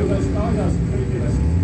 Jonas Vargas,